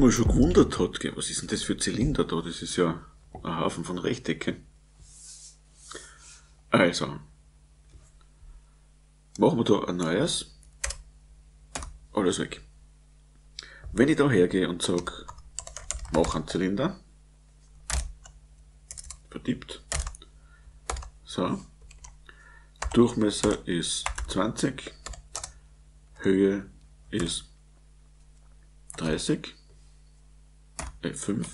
Wer sich da das letzte Mal schon gewundert hat, gell, was ist denn das für Zylinder da? Das ist ja ein Haufen von Rechtecke. Also, machen wir da ein neues. Alles weg. Wenn ich da hergehe und sage, mach einen Zylinder, vertippt, so, Durchmesser ist 20, Höhe ist 30, F5,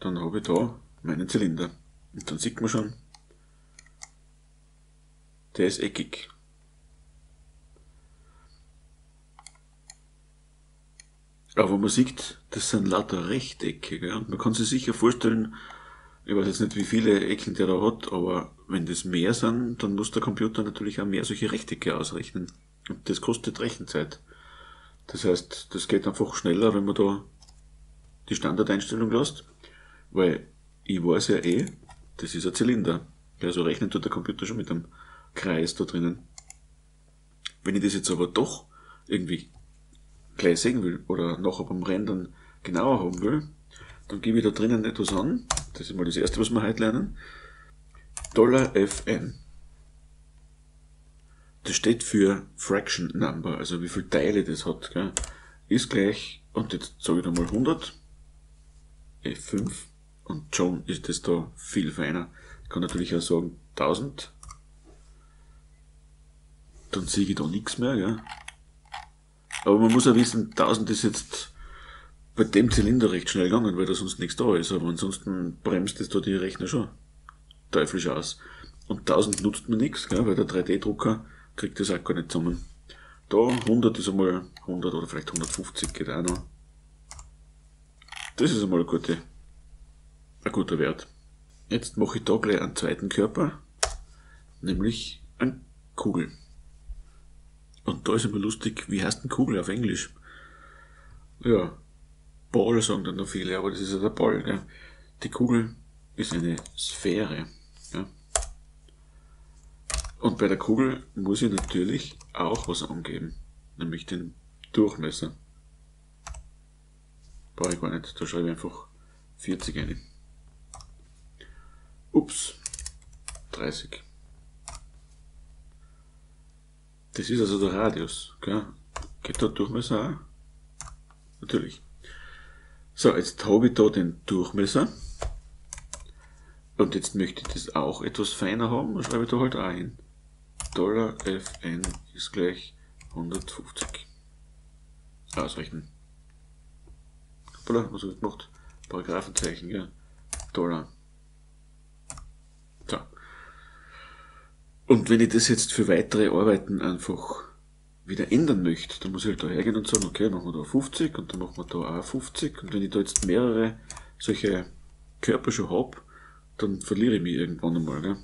dann habe ich da meinen Zylinder. Und dann sieht man schon, der ist eckig. Aber man sieht, das sind lauter Rechtecke. Gell? Und man kann sich sicher vorstellen, ich weiß jetzt nicht, wie viele Ecken der da hat, aber wenn das mehr sind, dann muss der Computer natürlich auch mehr solche Rechtecke ausrechnen. Und das kostet Rechenzeit. Das heißt, das geht einfach schneller, wenn man da die Standardeinstellung lässt, weil ich weiß ja eh, das ist ein Zylinder. Also rechnet tut der Computer schon mit einem Kreis da drinnen. Wenn ich das jetzt aber doch irgendwie gleich sehen will oder nachher beim Rendern genauer haben will, dann gebe ich da drinnen etwas an. Das ist mal das erste, was wir heute lernen. $FN. Das steht für Fraction Number, also wie viele Teile das hat. Gell? Ist gleich, und jetzt sage ich da mal 100, F5, und schon ist das da viel feiner. Ich kann natürlich auch sagen 1000, dann sehe ich da nichts mehr. Gell? Aber man muss auch wissen, 1000 ist jetzt bei dem Zylinder recht schnell gegangen, weil da sonst nichts da ist. Aber ansonsten bremst es da die Rechner schon teuflisch aus. Und 1000 nutzt man nichts, weil der 3D-Drucker kriegt das auch gar nicht zusammen. Da 100 ist einmal 100 oder vielleicht 150 geht auch noch. Das ist einmal eine gute, ein guter Wert. Jetzt mache ich da gleich einen zweiten Körper, nämlich eine Kugel. Und da ist immer lustig, wie heißt denn Kugel auf Englisch? Ja, Ball sagen dann noch viele, aber das ist ja der Ball. Gell? Die Kugel ist eine Sphäre. Ja? Und bei der Kugel muss ich natürlich auch was angeben, nämlich den Durchmesser. Brauche ich gar nicht, da schreibe ich einfach 40 rein. Ups, 30. Das ist also der Radius. Gell? Geht da Durchmesser auch? Natürlich. So, jetzt habe ich da den Durchmesser. Und jetzt möchte ich das auch etwas feiner haben, dann schreibe ich da halt auch hin. Fn ist gleich 150. Ausrechnen. Hoppala, was habe ich gemacht? Paragraphenzeichen, ja. Dollar. So. Und wenn ich das jetzt für weitere Arbeiten einfach wieder ändern möchte, dann muss ich halt da hergehen und sagen, okay, machen wir da 50 und dann machen wir da auch 50. Und wenn ich da jetzt mehrere solche Körper schon habe, dann verliere ich mich irgendwann einmal. Ne?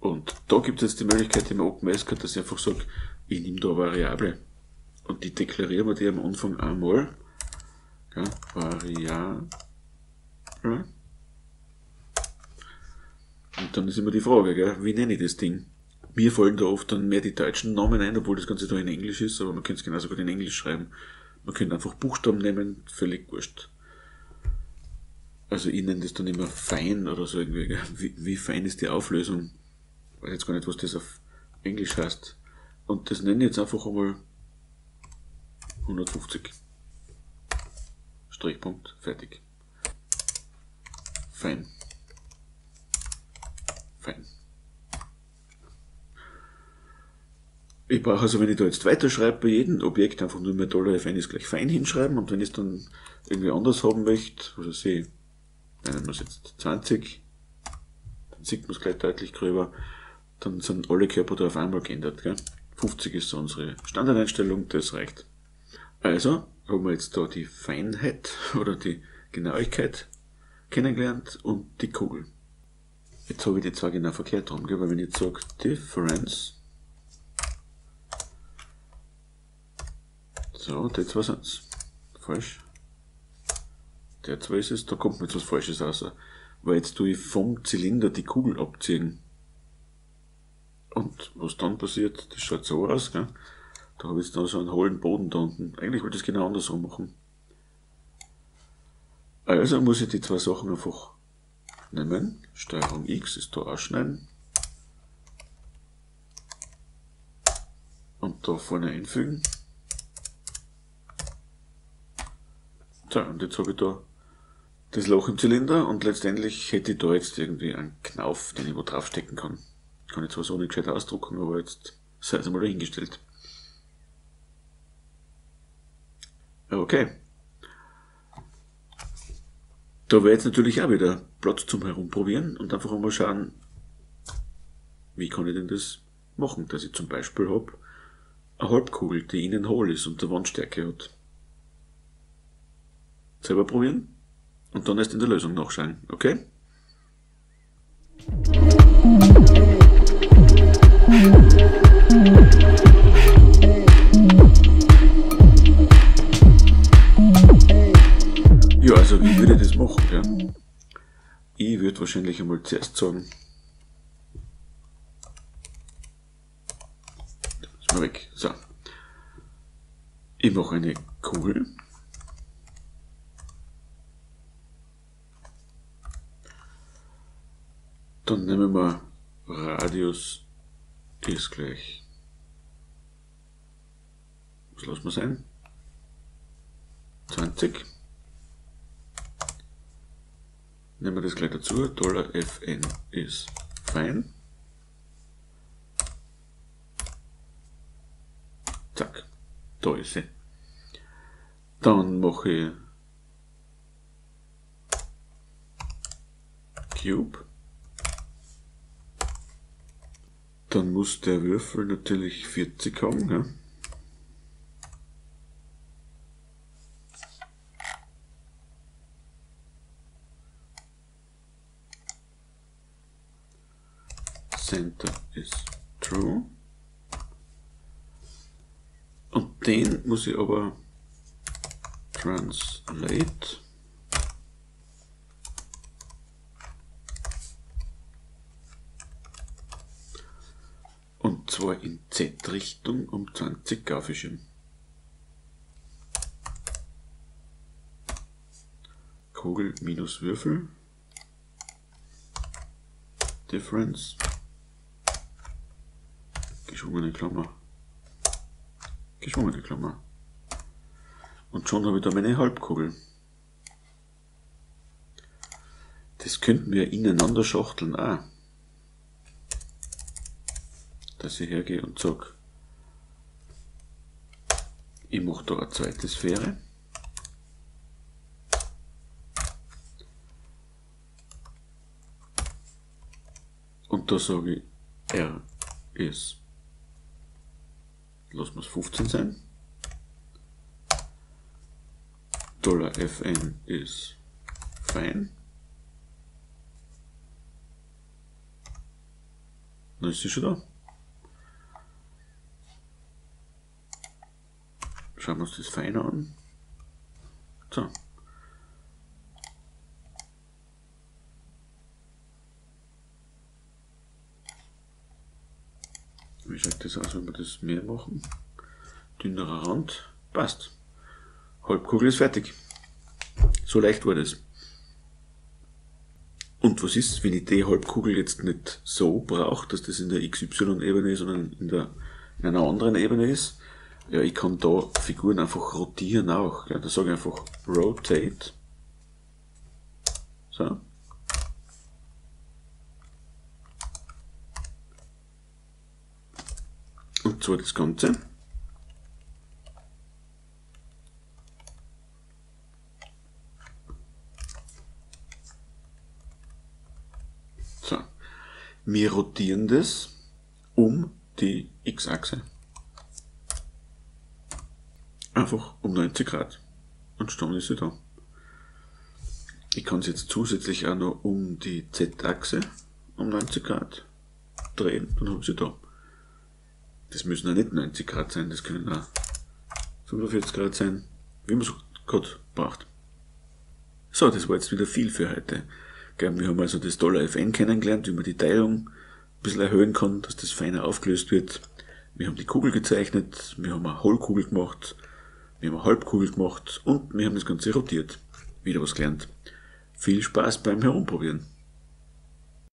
Und da gibt es jetzt die Möglichkeit im OpenSCAD, dass ich einfach sage, ich nehme da eine Variable und die deklarieren wir die am Anfang einmal. Ja, Variable. Und dann ist immer die Frage, gell, wie nenne ich das Ding? Mir fallen da oft dann mehr die deutschen Namen ein, obwohl das Ganze da in Englisch ist, aber man könnte es genauso gut in Englisch schreiben. Man könnte einfach Buchstaben nehmen, völlig wurscht. Also ich nenne das dann immer fein oder so irgendwie. Wie, wie fein ist die Auflösung? Ich weiß jetzt gar nicht, was das auf Englisch heißt. Und das nenne ich jetzt einfach einmal 150. Strichpunkt, fertig. Fein. Fein. Ich brauche also, wenn ich da jetzt weiterschreibe, bei jedem Objekt einfach nur mehr Dollar Fein ist gleich fein hinschreiben und wenn ich es dann irgendwie anders haben möchte, also sehe, nennen wir es jetzt 20, dann sieht man es gleich deutlich gröber, dann sind alle Körper da auf einmal geändert. Gell? 50 ist so unsere Standardeinstellung, das reicht. Also haben wir jetzt da die Feinheit oder die Genauigkeit kennengelernt und die Kugel. Jetzt habe ich die zwei genau verkehrt rum, gell? weil wenn ich jetzt sage Difference So, die zwei sind's. Falsch. Der zwei ist es, da kommt mir jetzt was Falsches raus. Weil jetzt tue ich vom Zylinder die Kugel abziehen. Und was dann passiert, das schaut so aus, gell? Da habe ich jetzt noch so einen hohlen Boden da unten. Eigentlich wollte ich es genau andersrum machen. Also muss ich die zwei Sachen einfach nehmen. Steuerung X ist da ausschneiden. Und da vorne einfügen. So, und jetzt habe ich da das Loch im Zylinder und letztendlich hätte ich da jetzt irgendwie einen Knauf, den ich wo draufstecken kann. Kann ich zwar so nicht gescheit ausdrucken, aber jetzt sei es einmal dahingestellt. Okay. Da wäre jetzt natürlich auch wieder Platz zum Herumprobieren und einfach einmal schauen, wie kann ich denn das machen, dass ich zum Beispiel habe eine Halbkugel, die innen hohl ist und der Wandstärke hat. Selber probieren und dann erst in der Lösung nachschauen, okay? Wahrscheinlich einmal zuerst sagen, ist mal weg. So. Ich mache eine Kugel. Dann nehmen wir Radius ist gleich. Was lassen wir sein? 20. Nehmen wir das gleich dazu. $fn ist fein. Zack, da ist sie. Dann mache ich Cube. Dann muss der Würfel natürlich 40 haben. Ja? Center ist true. Und den muss ich aber translate. Und zwar in Z-Richtung um 20 Grafischen. Kugel minus Würfel. Difference geschwungene Klammer, geschwungene Klammer. Und schon habe ich da meine Halbkugel. Das könnten wir ineinander schachteln auch. Dass ich hergehe und sage, ich mache da eine zweite Sphäre. Und da sage ich, R ist lassen wir es 15 sein. Dollar $fn ist fein. Dann ist sie schon da. Schauen wir uns das feiner an. So. Wie schaut das aus, wenn wir das mehr machen? Dünnerer Rand. Passt. Halbkugel ist fertig. So leicht war das. Und was ist, wenn ich die Halbkugel jetzt nicht so brauche, dass das in der XY-Ebene ist, sondern in, der, in einer anderen Ebene ist? Ja, ich kann da Figuren einfach rotieren auch. Ja, da sage ich einfach Rotate. So. Und zwar das Ganze. So. Wir rotieren das um die x-Achse. Einfach um 90 Grad. Und dann ist sie da. Ich kann es jetzt zusätzlich auch noch um die z-Achse um 90 Grad drehen, dann habe sie da. Das müssen ja nicht 90 Grad sein, das können auch 45 Grad sein, wie man es gerade braucht. So, das war jetzt wieder viel für heute. Wir haben also das Dollar FN kennengelernt, wie man die Teilung ein bisschen erhöhen kann, dass das feiner aufgelöst wird. wir haben die Kugel gezeichnet, wir haben eine Hohlkugel gemacht, wir haben eine Halbkugel gemacht und wir haben das Ganze rotiert. Wieder was gelernt. Viel Spaß beim Herumprobieren.